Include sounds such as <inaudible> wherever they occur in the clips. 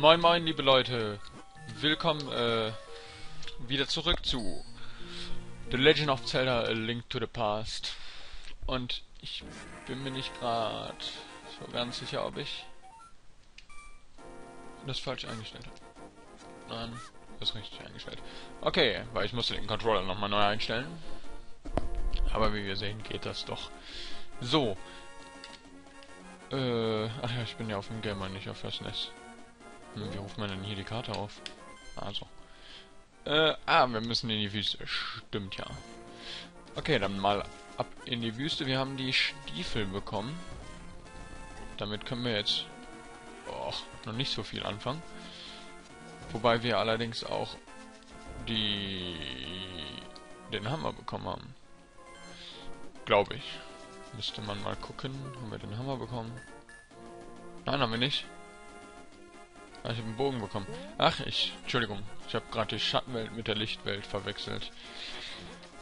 Moin moin liebe Leute, willkommen äh, wieder zurück zu The Legend of Zelda A Link to the Past und ich bin mir nicht gerade so ganz sicher, ob ich das falsch eingestellt habe. Nein, das richtig eingestellt. Okay, weil ich musste den Controller nochmal neu einstellen. Aber wie wir sehen, geht das doch. So. Äh, ach ja, ich bin ja auf dem Gamer, nicht auf das NES. Hm, wie ruft man denn hier die Karte auf? Also. Äh, ah, wir müssen in die Wüste. Stimmt ja. Okay, dann mal ab in die Wüste. Wir haben die Stiefel bekommen. Damit können wir jetzt oh, noch nicht so viel anfangen. Wobei wir allerdings auch die den Hammer bekommen haben. Glaube ich. Müsste man mal gucken. Haben wir den Hammer bekommen? Nein, haben wir nicht. Ah, ich habe einen Bogen bekommen. Ach, ich... Entschuldigung. Ich habe gerade die Schattenwelt mit der Lichtwelt verwechselt.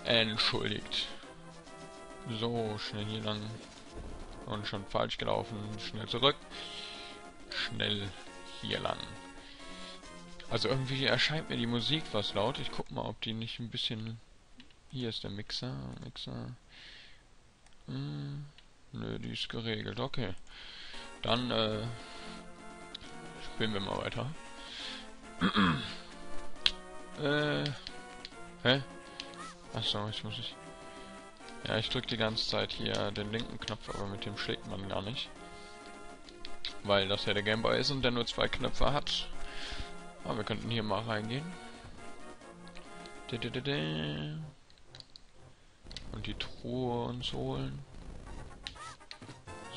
Entschuldigt. So, schnell hier lang. Und schon falsch gelaufen. Schnell zurück. Schnell hier lang. Also irgendwie erscheint mir die Musik was laut. Ich guck mal, ob die nicht ein bisschen... Hier ist der Mixer. Mixer. Hm, nö, die ist geregelt. Okay. Dann, äh... Spielen wir mal weiter. <clears throat> äh... Hä? Achso, ich muss ich... Ja, ich drücke die ganze Zeit hier den linken Knopf, aber mit dem schlägt man gar nicht. Weil das ja der Gameboy ist und der nur zwei Knöpfe hat. Aber wir könnten hier mal reingehen. Und die Truhe uns holen.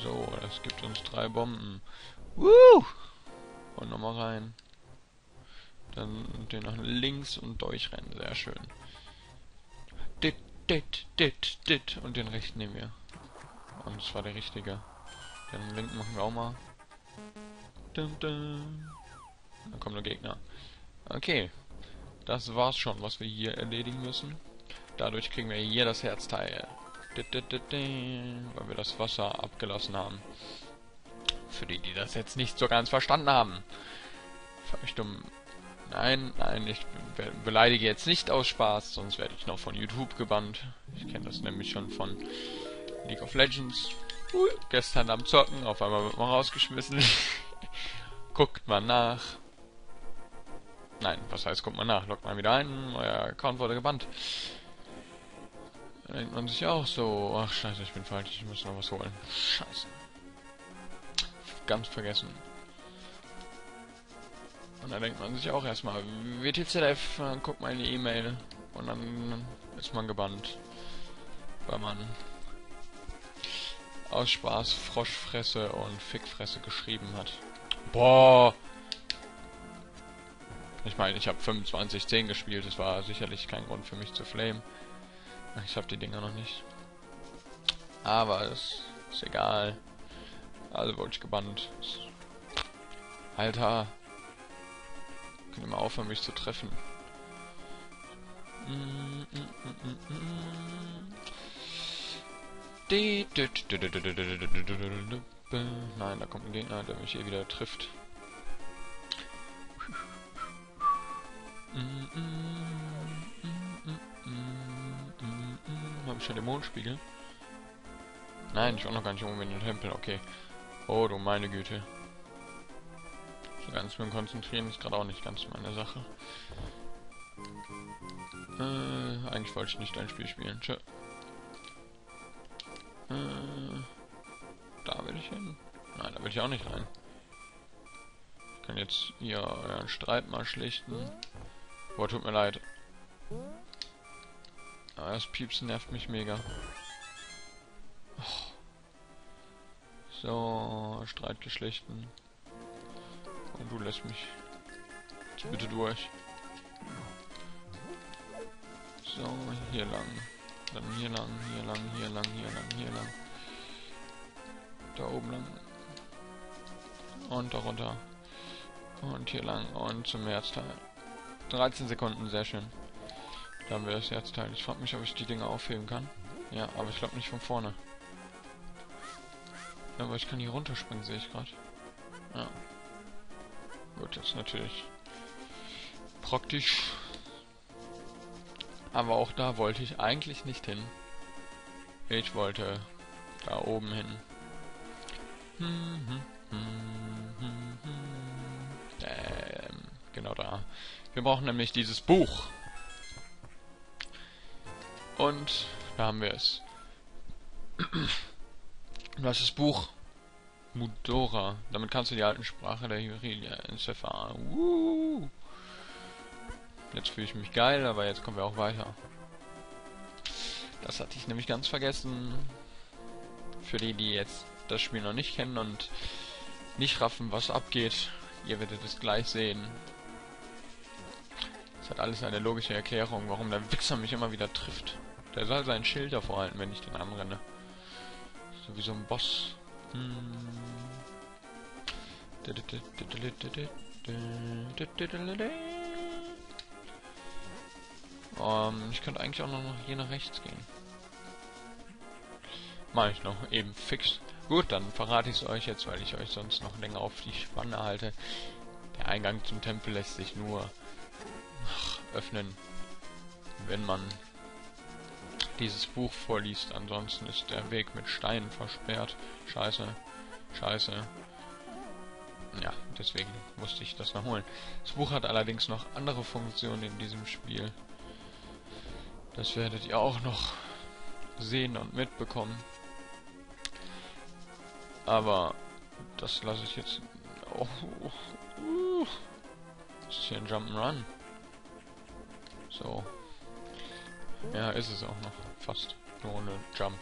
So, das gibt uns drei Bomben. Woo! Und nochmal rein. Dann den nach links und durchrennen. Sehr schön. Dit, dit, dit, dit. Und den rechten nehmen wir. Und das war der richtige. Den linken machen wir auch mal. Dum, dum. Dann kommen nur Gegner. Okay. Das war's schon, was wir hier erledigen müssen. Dadurch kriegen wir hier das Herzteil. Weil wir das Wasser abgelassen haben. Für die, die das jetzt nicht so ganz verstanden haben. Völlig dumm. Nein, nein, ich be beleidige jetzt nicht aus Spaß, sonst werde ich noch von YouTube gebannt. Ich kenne das nämlich schon von League of Legends. Ui, gestern am Zocken, auf einmal wird man rausgeschmissen. <laughs> Guckt man nach. Nein, was heißt, guckt man nach? Lockt mal wieder ein, euer Account wurde gebannt. Da denkt man sich auch so, ach scheiße, ich bin falsch, ich muss noch was holen. Scheiße. Ganz vergessen. Und dann denkt man sich auch erstmal, WTZF, guckt mal in die E-Mail. Und dann ist man gebannt. Weil man aus Spaß Froschfresse und Fickfresse geschrieben hat. Boah! Ich meine, ich habe 25-10 gespielt, das war sicherlich kein Grund für mich zu flamen. Ich habe die Dinger noch nicht. Aber es ist egal. Also wurde ich gebannt. Alter. Könnt ihr mal aufhören, mich zu treffen. Nein, da kommt ein Gegner, der mich hier wieder trifft. Habe ich schon den Mondspiegel? Nein, ich war noch gar nicht oben in den Tempel, okay. Oh, du meine Güte. So ganz mit dem Konzentrieren ist gerade auch nicht ganz meine Sache. Äh, eigentlich wollte ich nicht ein Spiel spielen. Tschö. Äh, da will ich hin. Nein, da will ich auch nicht rein. Ich kann jetzt hier euren Streit mal schlichten. Boah, tut mir leid. Aber das Piepsen nervt mich mega. Oh. So, Streit geschlechten. Und du lässt mich bitte durch. So, hier lang. Dann hier lang, hier lang, hier lang, hier lang, hier lang. Da oben lang. Und darunter. Und hier lang. Und zum Herzteil. 13 Sekunden, sehr schön. Da haben wir das Herzteil. Ich frage mich, ob ich die Dinge aufheben kann. Ja, aber ich glaube nicht von vorne. Aber ich kann hier runterspringen, sehe ich gerade. Ja. Gut. Gut, das ist natürlich praktisch. Aber auch da wollte ich eigentlich nicht hin. Ich wollte da oben hin. Ähm, genau da. Wir brauchen nämlich dieses Buch. Und da haben wir es. Das ist Buch Mudora. Damit kannst du die alten Sprache der Hyrilia entziffern. Uh. Jetzt fühle ich mich geil, aber jetzt kommen wir auch weiter. Das hatte ich nämlich ganz vergessen. Für die, die jetzt das Spiel noch nicht kennen und nicht raffen, was abgeht, ihr werdet es gleich sehen. Es hat alles eine logische Erklärung, warum der Wichser mich immer wieder trifft. Der soll sein Schild davor halten, wenn ich den anrenne. So wie so ein Boss. Hm. Um, ich könnte eigentlich auch noch hier nach rechts gehen. Mache ich noch eben fix. Gut, dann verrate ich es euch jetzt, weil ich euch sonst noch länger auf die Spanne halte. Der Eingang zum Tempel lässt sich nur öffnen, wenn man dieses Buch vorliest. Ansonsten ist der Weg mit Steinen versperrt. Scheiße. Scheiße. Ja, deswegen musste ich das noch holen. Das Buch hat allerdings noch andere Funktionen in diesem Spiel. Das werdet ihr auch noch sehen und mitbekommen. Aber das lasse ich jetzt... Oh, oh, oh. Das ist hier ein Jump'n'Run. So. Ja, ist es auch noch. Fast. Nur ohne Jump.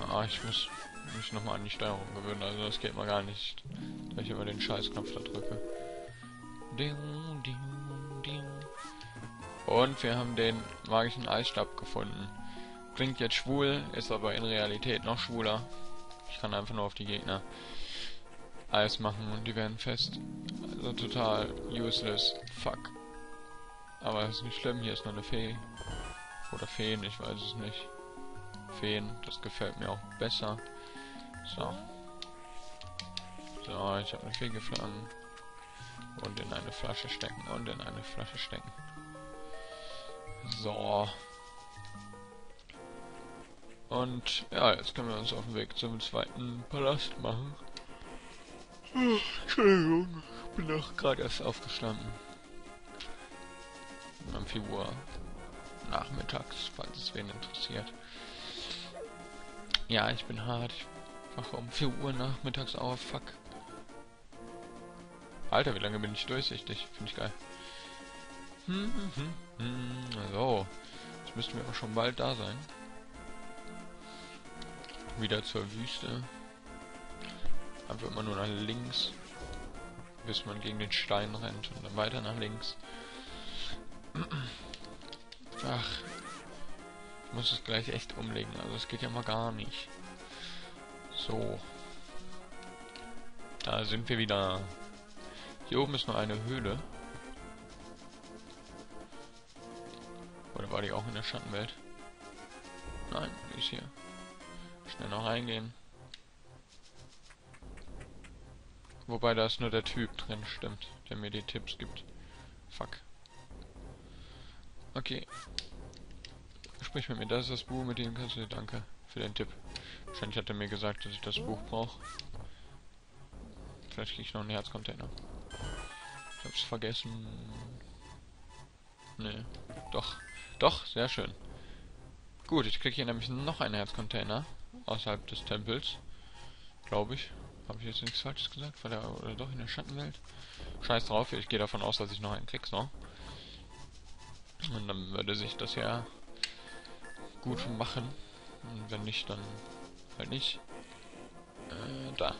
Ah, ich muss mich nochmal an die Steuerung gewöhnen. Also das geht mal gar nicht, dass ich immer den Scheißknopf da drücke. Ding, ding, ding. Und wir haben den magischen Eisstab gefunden. Klingt jetzt schwul, ist aber in Realität noch schwuler. Ich kann einfach nur auf die Gegner Eis machen und die werden fest. Also total useless. Fuck. Aber das ist nicht schlimm, hier ist noch eine Fee. Oder Feen, ich weiß es nicht. Feen, das gefällt mir auch besser. So. So, ich habe eine Fee geflogen. Und in eine Flasche stecken und in eine Flasche stecken. So. Und ja, jetzt können wir uns auf den Weg zum zweiten Palast machen. Entschuldigung, ich bin doch gerade erst aufgestanden. Um 4 Uhr nachmittags, falls es wen interessiert. Ja, ich bin hart. Ich wache um 4 Uhr nachmittags auf. Fuck. Alter, wie lange bin ich durchsichtig? Finde ich geil. Hm, hm, hm, hm. So. Jetzt müssten wir aber schon bald da sein. Wieder zur Wüste. Einfach immer nur nach links. Bis man gegen den Stein rennt und dann weiter nach links. Ach. Ich muss es gleich echt umlegen. Also es geht ja mal gar nicht. So. Da sind wir wieder. Hier oben ist noch eine Höhle. Oder war die auch in der Schattenwelt? Nein, die ist hier. Schnell noch reingehen. Wobei da ist nur der Typ drin, stimmt, der mir die Tipps gibt. Fuck. Okay. Sprich mit mir, das ist das Buch, mit dem kannst du... Danke für den Tipp. Wahrscheinlich hat er mir gesagt, dass ich das Buch brauche. Vielleicht kriege ich noch einen Herzcontainer. Ich hab's vergessen. Nee. Doch. Doch, sehr schön. Gut, ich kriege hier nämlich noch einen Herzcontainer. Außerhalb des Tempels. Glaube ich. Habe ich jetzt nichts Falsches gesagt? War der oder doch in der Schattenwelt? Scheiß drauf, ich gehe davon aus, dass ich noch einen krieg, so. Und dann würde sich das ja gut machen. Und wenn nicht, dann halt nicht. Äh, da.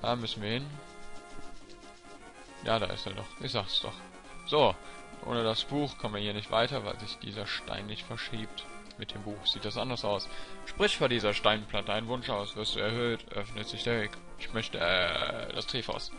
Da müssen wir hin. Ja, da ist er doch. Ich sag's doch. So, ohne das Buch kommen wir hier nicht weiter, weil sich dieser Stein nicht verschiebt. Mit dem Buch sieht das anders aus. Sprich vor dieser Steinplatte einen Wunsch aus, wirst du erhöht, öffnet sich der Weg. Ich möchte, äh, das Triefhaus.